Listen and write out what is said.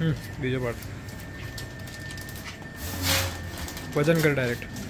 हम्म, बीजो पार्ट वज़न कर डायरेक्ट।